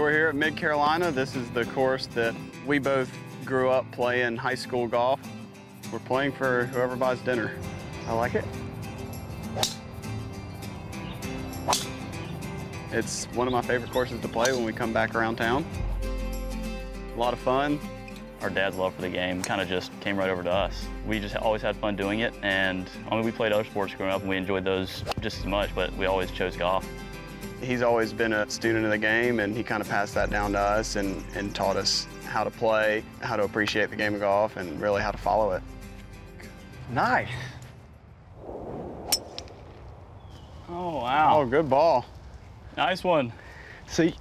We're here at Mid Carolina. This is the course that we both grew up playing high school golf. We're playing for whoever buys dinner. I like it. It's one of my favorite courses to play when we come back around town. A lot of fun. Our dad's love for the game kind of just came right over to us. We just always had fun doing it, and I mean, we played other sports growing up, and we enjoyed those just as much, but we always chose golf. He's always been a student of the game, and he kind of passed that down to us and, and taught us how to play, how to appreciate the game of golf, and really how to follow it. Nice. Oh, wow. Oh, good ball. Nice one. See,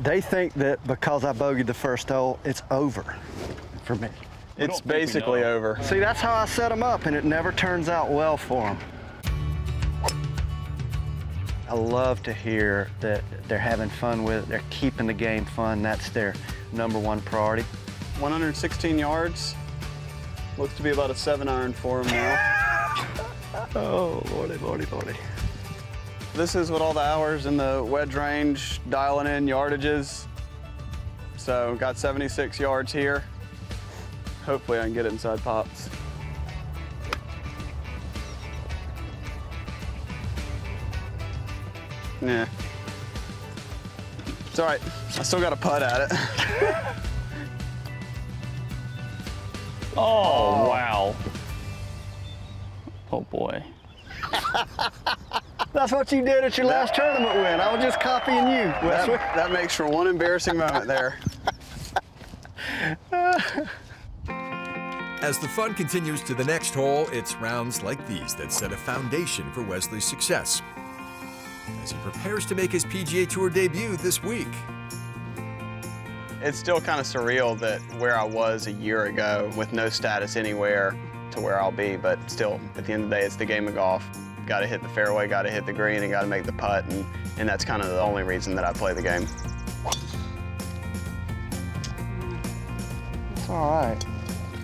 they think that because I bogeyed the first hole, it's over for me. It's basically over. See, that's how I set them up, and it never turns out well for them. I love to hear that they're having fun with it. They're keeping the game fun. That's their number one priority. 116 yards. Looks to be about a seven iron for him now. Oh, lordy, lordy, lordy. this is what all the hours in the wedge range, dialing in yardages. So got 76 yards here. Hopefully I can get it inside pops. Yeah. It's all right. I still got a putt at it. Oh, oh, wow. Oh, boy. That's what you did at your last tournament win. I was just copying you, that, that makes for one embarrassing moment there. As the fun continues to the next hole, it's rounds like these that set a foundation for Wesley's success. As he prepares to make his PGA Tour debut this week. It's still kind of surreal that where I was a year ago with no status anywhere to where I'll be, but still, at the end of the day, it's the game of golf. Got to hit the fairway, got to hit the green, and got to make the putt, and, and that's kind of the only reason that I play the game. It's all right.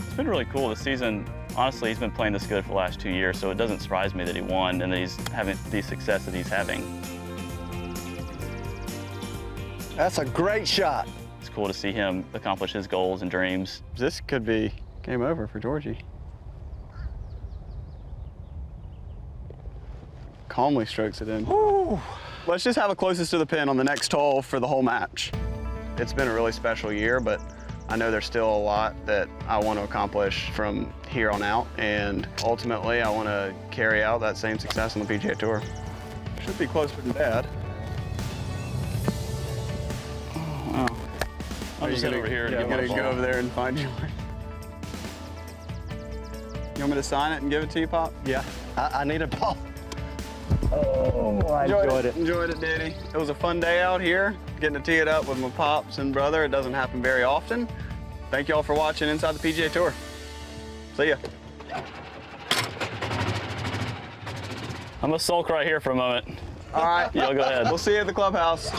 It's been really cool this season. Honestly, he's been playing this good for the last two years, so it doesn't surprise me that he won and that he's having the success that he's having. That's a great shot. It's cool to see him accomplish his goals and dreams. This could be game over for Georgie. Calmly strokes it in. Let's just have a closest to the pin on the next hole for the whole match. It's been a really special year, but I know there's still a lot that I want to accomplish from here on out, and ultimately I want to carry out that same success on the PGA Tour. Should be closer than Dad. Oh, I'll just head over here and yeah, I'm gonna go over there and find you. You want me to sign it and give it to you, Pop? Yeah, I, I need a ball. Oh, I enjoyed it. Enjoyed it, Daddy. It was a fun day out here, getting to tee it up with my pops and brother. It doesn't happen very often. Thank you all for watching Inside the PGA Tour. See ya. I'm gonna sulk right here for a moment. All right. Y'all go ahead. We'll see you at the clubhouse.